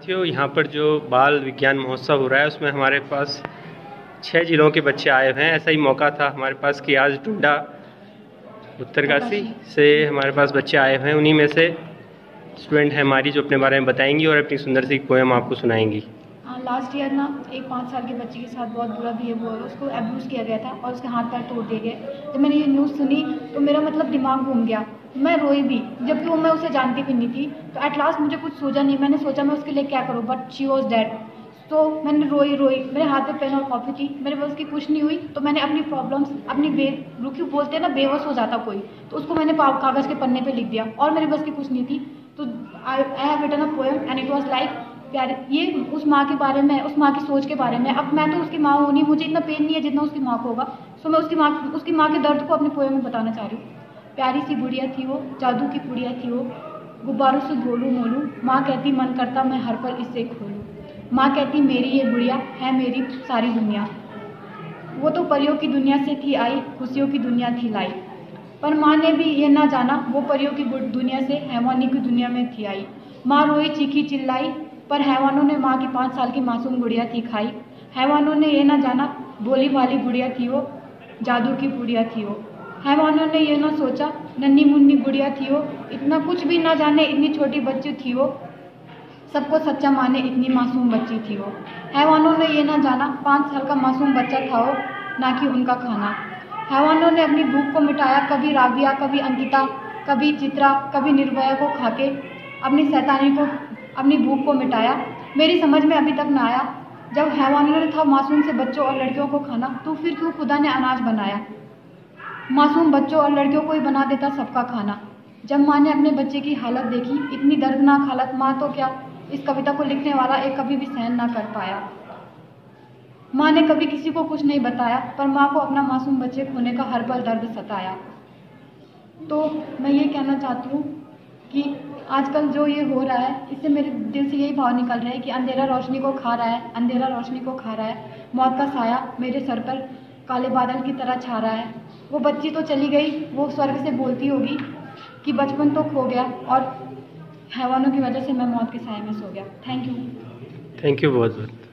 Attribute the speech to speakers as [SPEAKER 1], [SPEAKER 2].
[SPEAKER 1] साथियों, यहाँ पर जो बाल विज्ञान महोत्सव हो रहा है, उसमें हमारे पास छः जिलों के बच्चे आए हुए हैं। ऐसा ही मौका था हमारे पास कि आज टुंडा उत्तरकाशी से हमारे पास बच्चे आए हुए हैं। उन्हीं में से स्टूडेंट है हमारी जो अपने बारे में बताएँगी और अपनी सुंदर सी पोएम आपको सुनाएँगी।
[SPEAKER 2] लास्ट ईयर ना, एक पाँच साल के बच्चे के साथ बहुत बुरा बिहेव हुआ उसको एब्यूज़ किया गया था और उसके हाथ पैर तोड़ दिए गए। जब मैंने ये न्यूज़ सुनी तो मेरा मतलब दिमाग घूम गया। मैं रोई भी, जबकि वो मैं उसे जानती भी नहीं थी। तो एट लास्ट मुझे कुछ सोचा नहीं। मैंने सोचा, मैं उसके लिए क्या करूँ? बट शी वॉज़ डेड तो मैंने रोई रोई। मेरे हाथ में पेन और कॉपी थी। मेरे पास उसकी कुछ नहीं हुई। तो मैंने अपनी प्रॉब्लम्स अपनी बे, रुकी, बोलते हैं ना बेवस हो जाता कोई। तो उसको मैंने कागज़ के पन्ने पे लिख दिया और मेरे बस की कुछ नहीं थी। तो I have written a poem and it was like प्यारे, ये उस माँ के बारे में, उस माँ की सोच के बारे में। अब मैं तो उसकी माँ होनी मुझे इतना पेन नहीं है जितना उसकी माँ को होगा। सो मैं उसकी माँ उसकी माँ के दर्द को अपने पोएम में बताना चाह रही हूँ। प्यारी सी गुड़िया थी वो, जादू की पुड़िया थी वो। गुब्बारों से गोलू मोलू, माँ कहती, मन करता मैं हर पल इससे खोलूँ। माँ कहती, मेरी ये बुढ़िया है मेरी सारी दुनिया। वो तो परियों की दुनिया से थी आई, खुशियों की दुनिया थी लाई। पर माँ ने भी ये ना जाना, वो परियों की दुनिया से, हैवानी की दुनिया में थी आई। माँ रोई, चीखी, चिल्लाई पर हैवानों ने माँ की पाँच साल की मासूम गुड़िया थी खाई। हैवानों ने ये ना जाना, बोली वाली गुड़िया थी वो, जादू की गुड़िया थी वो। हैवानों ने ये ना सोचा नन्नी मुन्नी गुड़िया थी वो, इतना कुछ भी ना जाने इतनी छोटी बच्ची थी वो। सबको सच्चा माने इतनी मासूम बच्ची थी वो। हैवानों ने ये ना जाना, पाँच साल का मासूम बच्चा था वो, ना कि उनका खाना। हैवानों ने अपनी भूख को मिटाया, कभी राबिया कभी अंकिता, कभी चित्रा, कभी निर्भया को खाके अपनी सैतानी को अपनी भूख को मिटाया। मेरी समझ में अभी तक ना आया। जब हैवानों ने था मासूम से बच्चों और लड़कियों को खाना तो फिर क्यों खुदा ने अनाज बनाया? मासूम बच्चों और लड़कियों को ही बना देता सबका खाना। जब माँ ने अपने बच्चे की हालत देखी, इतनी दर्दनाक हालत, माँ तो क्या इस कविता को लिखने वाला एक कभी भी सहन ना कर पाया? माँ ने कभी किसी को कुछ नहीं बताया, पर माँ को अपना मासूम बच्चे खोने का हर पल दर्द सताया। तो मैं ये कहना चाहती हूँ कि आजकल जो ये हो रहा है, इससे मेरे दिल से यही भाव निकल रहा है कि अंधेरा रोशनी को खा रहा है, अंधेरा रोशनी को खा रहा है। मौत का साया मेरे सर पर काले बादल की तरह छा रहा है। वो बच्ची तो चली गई, वो स्वर्ग से बोलती होगी कि बचपन तो खो गया और हैवानों की वजह से मैं मौत के साय में सो गया। थैंक यू
[SPEAKER 1] थैंक यू बहुत बहुत।